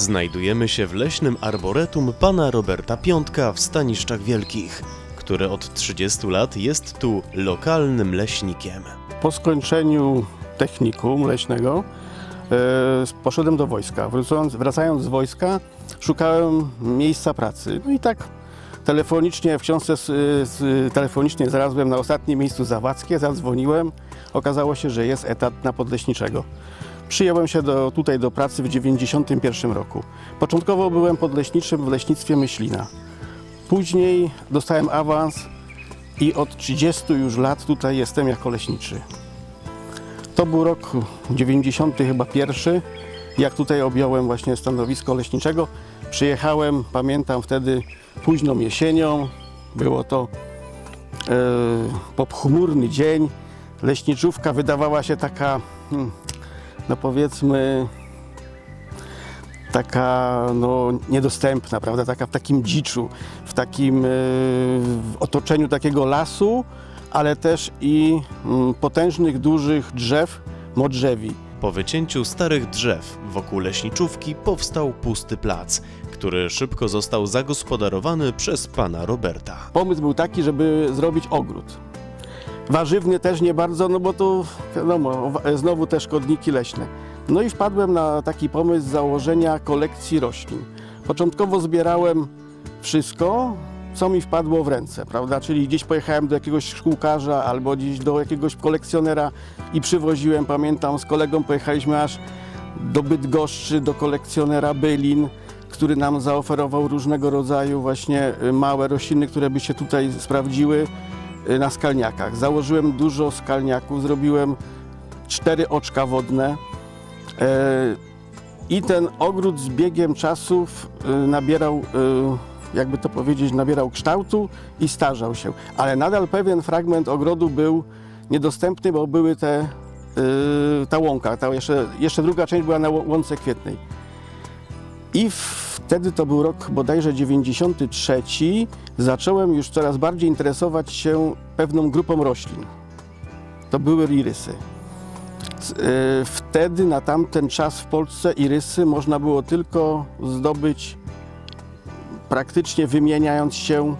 Znajdujemy się w leśnym arboretum pana Roberta Piątka w Staniszczach Wielkich, który od 30 lat jest tu lokalnym leśnikiem. Po skończeniu technikum leśnego e, poszedłem do wojska. Wracając, wracając z wojska szukałem miejsca pracy. No i tak telefonicznie, w książce telefonicznie znalazłem na ostatnim miejscu Zawadzkie, zadzwoniłem. Okazało się, że jest etat na podleśniczego. Przyjąłem się do, tutaj do pracy w 1991 roku. Początkowo byłem podleśniczym w leśnictwie Myślina. Później dostałem awans i od 30 już lat tutaj jestem jako leśniczy. To był rok 90 chyba pierwszy, jak tutaj objąłem właśnie stanowisko leśniczego. Przyjechałem, pamiętam wtedy późną jesienią, było to e, pochmurny dzień. Leśniczówka wydawała się taka, hmm, no powiedzmy, taka no, niedostępna, prawda? Taka w takim dziczu, w takim e, w otoczeniu takiego lasu, ale też i mm, potężnych, dużych drzew, modrzewi. Po wycięciu starych drzew wokół leśniczówki powstał pusty plac, który szybko został zagospodarowany przez pana Roberta. Pomysł był taki, żeby zrobić ogród. Warzywny też nie bardzo, no bo to wiadomo, znowu te szkodniki leśne. No i wpadłem na taki pomysł założenia kolekcji roślin. Początkowo zbierałem wszystko, co mi wpadło w ręce, prawda? Czyli gdzieś pojechałem do jakiegoś szkółkarza albo gdzieś do jakiegoś kolekcjonera i przywoziłem, pamiętam, z kolegą pojechaliśmy aż do Bydgoszczy, do kolekcjonera Bylin, który nam zaoferował różnego rodzaju właśnie y, małe rośliny, które by się tutaj sprawdziły na skalniakach. Założyłem dużo skalniaków, zrobiłem cztery oczka wodne. E, I ten ogród z biegiem czasów y, nabierał, y, jakby to powiedzieć, nabierał kształtu i starzał się. Ale nadal pewien fragment ogrodu był niedostępny, bo były te, y, ta łąka. Ta jeszcze, jeszcze druga część była na łące kwietnej. I wtedy to był rok bodajże 93. Zacząłem już coraz bardziej interesować się pewną grupą roślin. To były irysy. Y, Wtedy na tamten czas w Polsce irysy można było tylko zdobyć praktycznie wymieniając się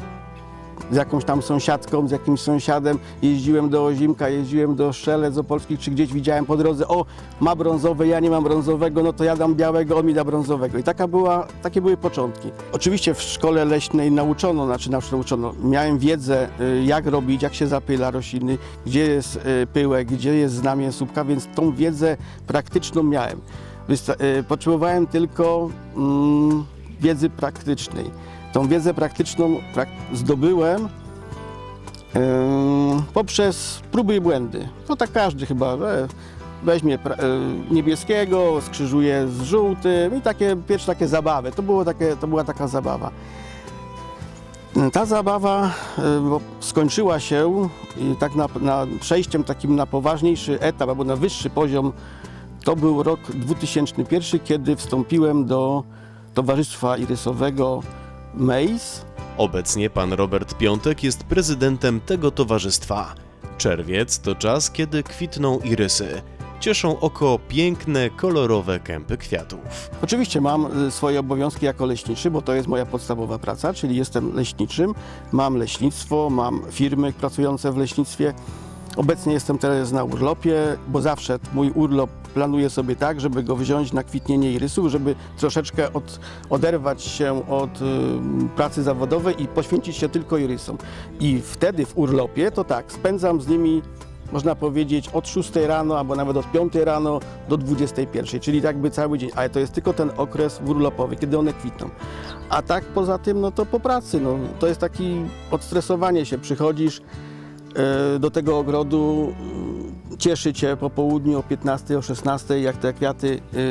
z jakąś tam sąsiadką, z jakimś sąsiadem. Jeździłem do Ozimka, jeździłem do Strzelec Opolskich, czy gdzieś widziałem po drodze, o, ma brązowe, ja nie mam brązowego, no to ja dam białego, on mi da brązowego. I taka była, takie były początki. Oczywiście w szkole leśnej nauczono, znaczy nauczono, miałem wiedzę, y, jak robić, jak się zapyla rośliny, gdzie jest y, pyłek, gdzie jest znamie słupka, więc tą wiedzę praktyczną miałem. Y, potrzebowałem tylko mm, wiedzy praktycznej. Tą wiedzę praktyczną prak zdobyłem em, poprzez próby i błędy. To tak każdy chyba weźmie e, niebieskiego, skrzyżuje z żółtym i takie pierwsze takie zabawy. To, było takie, to była taka zabawa. Ta zabawa e, skończyła się tak na, na przejściem takim na poważniejszy etap albo na wyższy poziom to był rok 2001, kiedy wstąpiłem do Towarzystwa Irysowego MEIS. Obecnie pan Robert Piątek jest prezydentem tego towarzystwa. Czerwiec to czas, kiedy kwitną irysy. Cieszą oko piękne, kolorowe kępy kwiatów. Oczywiście mam y, swoje obowiązki jako leśniczy, bo to jest moja podstawowa praca, czyli jestem leśniczym. Mam leśnictwo, mam firmy pracujące w leśnictwie. Obecnie jestem teraz na urlopie, bo zawsze mój urlop planuję sobie tak, żeby go wziąć na kwitnienie irysów, żeby troszeczkę od, oderwać się od y, pracy zawodowej i poświęcić się tylko irysom. I wtedy w urlopie to tak, spędzam z nimi można powiedzieć od 6 rano albo nawet od 5 rano do 21, czyli jakby cały dzień, ale to jest tylko ten okres urlopowy, kiedy one kwitną. A tak poza tym, no to po pracy, no, to jest taki odstresowanie się, przychodzisz do tego ogrodu, e, cieszy Cię po południu o 15, o 16, jak te kwiaty, e, e,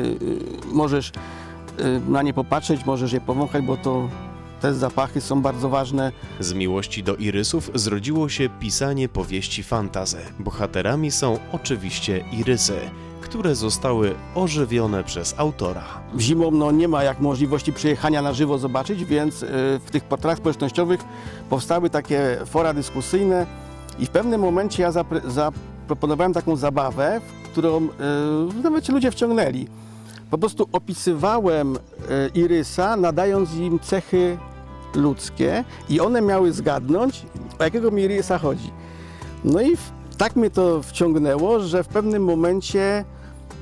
możesz e, na nie popatrzeć, możesz je powąchać, bo to te zapachy są bardzo ważne. Z miłości do irysów zrodziło się pisanie powieści fantazy. Bohaterami są oczywiście irysy, które zostały ożywione przez autora. Zimą no, nie ma jak możliwości przyjechania na żywo zobaczyć, więc w tych portalach społecznościowych powstały takie fora dyskusyjne i w pewnym momencie ja zaproponowałem taką zabawę, w którą y, nawet się ludzie wciągnęli. Po prostu opisywałem e, irysa, nadając im cechy ludzkie i one miały zgadnąć, o jakiego mi irysa chodzi. No i w, tak mnie to wciągnęło, że w pewnym momencie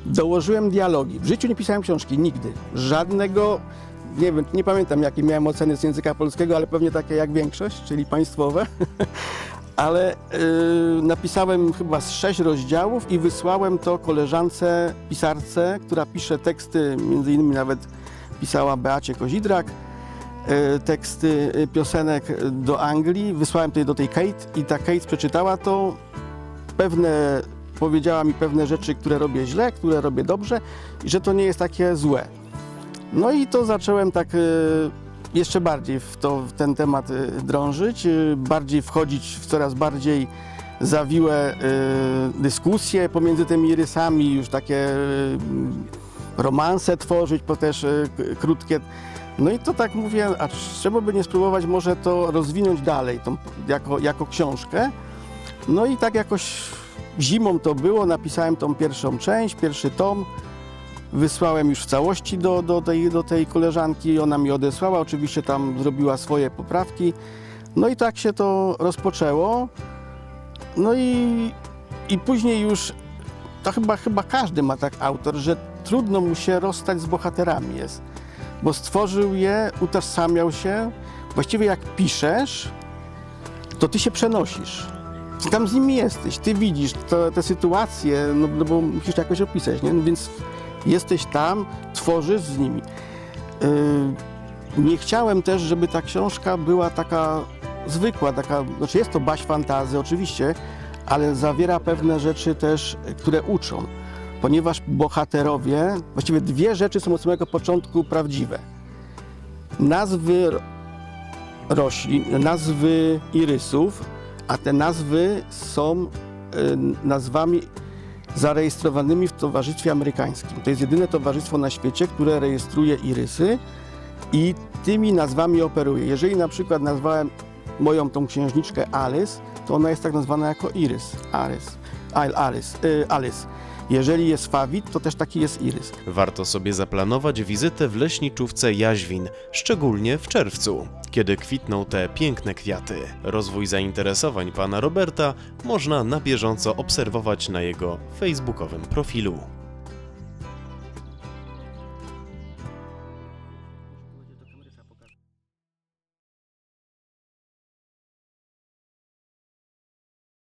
dołożyłem dialogi. W życiu nie pisałem książki, nigdy. Żadnego, nie wiem, nie pamiętam jakie miałem oceny z języka polskiego, ale pewnie takie jak większość, czyli państwowe. ale yy, napisałem chyba z sześć rozdziałów i wysłałem to koleżance pisarce, która pisze teksty, między innymi nawet pisała Beacie Kozidrak, yy, teksty yy, piosenek do Anglii. Wysłałem to do tej Kate i ta Kate przeczytała to. Pewne, powiedziała mi pewne rzeczy, które robię źle, które robię dobrze i że to nie jest takie złe. No i to zacząłem tak jeszcze bardziej w, to, w ten temat y, drążyć, y, bardziej wchodzić w coraz bardziej zawiłe y, dyskusje pomiędzy tymi rysami, już takie romanse tworzyć, bo też krótkie. No i to tak mówię, a trzeba by nie spróbować może to rozwinąć dalej tą, jako, jako książkę. No i tak jakoś zimą to było, napisałem tą pierwszą część, pierwszy tom. Wysłałem już w całości do, do, tej, do tej koleżanki, ona mi odesłała, oczywiście tam zrobiła swoje poprawki. No i tak się to rozpoczęło. No i, i później już, to chyba, chyba każdy ma tak autor, że trudno mu się rozstać z bohaterami jest, bo stworzył je, utożsamiał się. Właściwie jak piszesz, to ty się przenosisz. Ty tam z nimi jesteś, ty widzisz te sytuacje, no, no bo musisz to jakoś opisać, nie? No więc Jesteś tam, tworzysz z nimi. Yy, nie chciałem też, żeby ta książka była taka zwykła, taka, znaczy jest to baś fantazy oczywiście, ale zawiera pewne rzeczy też, które uczą, ponieważ bohaterowie, właściwie dwie rzeczy są od samego początku prawdziwe. Nazwy roślin, nazwy irysów, a te nazwy są yy, nazwami zarejestrowanymi w towarzystwie amerykańskim. To jest jedyne towarzystwo na świecie, które rejestruje irysy i tymi nazwami operuje. Jeżeli na przykład nazwałem moją tą księżniczkę Alice, to ona jest tak nazwana jako Iris. Alice. Alice. Y, Alice. Jeżeli jest fawit, to też taki jest irys. Warto sobie zaplanować wizytę w leśniczówce Jaźwin, szczególnie w czerwcu, kiedy kwitną te piękne kwiaty. Rozwój zainteresowań pana Roberta można na bieżąco obserwować na jego facebookowym profilu.